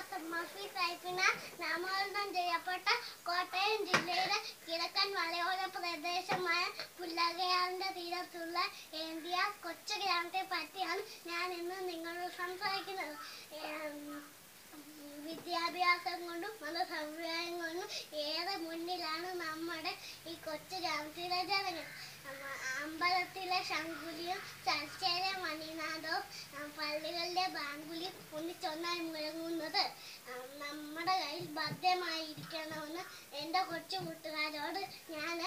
Doctor മഫി സൈഫിന നാമകരണം ചെയ്യപ്പെട്ട കോട്ടയം ജില്ലയിലെ കിഴക്കൻ മലയോര പ്രദേശമായ പുല്ലകയാറിന്റെ തീരത്തുള്ള ഏന്തിയ കൊച്ചു ഗ്രാമത്തെ പറ്റിയാണ് ഞാൻ ഇന്ന് നിങ്ങളോട് സംസാരിക്കുന്നത്. വിദ്യാഭ്യാസം കൊണ്ടും മത സമ്പ്രദായം കൊണ്ടും ഏറെ മുന്നിലാണ് നമ്മുടെ ഈ കൊച്ചു ഗ്രാമത്തിലെ ജനങ്ങൾ. അമ്പലത്തിലെ ശങ്കുലിയും ചർച്ചയിലെ മണിനാഥവും പള്ളികളിലെ ബാങ്കുലിയും നമ്മുടെ കയ്യിൽ ഭദ്രമായിരിക്കണമെന്ന് എന്റെ കൊച്ചു കൂട്ടുകാരോട് ഞാൻ